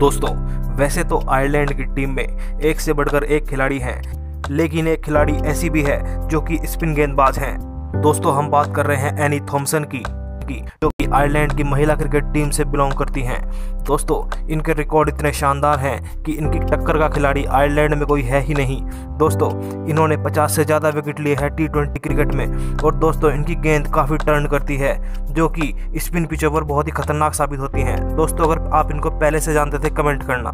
दोस्तों, वैसे तो आयरलैंड की टीम में एक से बढ़कर एक खिलाड़ी हैं, लेकिन एक खिलाड़ी ऐसी भी है जो कि स्पिन गेंदबाज हैं। दोस्तों, हम बात कर रहे हैं एनी थॉम्सन की। की जो कि आयरलैंड की महिला क्रिकेट टीम से बिलोंग करती हैं। दोस्तों, इनके रिकॉर्ड इतने शानदार हैं कि इनकी टक्कर का खिलाड़ी आयरलैंड में कोई है ही नहीं। दोस्तों, इन्होंने 50 से ज़्यादा विकेट लिए हैं टी क्रिकेट में, और दोस्तों, इनकी गेंद काफ़ी टर्न करती है, जो कि स्पिन पिचों पर बहुत ही खतरनाक साबित होती हैं। दोस्तों, अगर आप इनको पहले से जानते थे, कमेंट करना।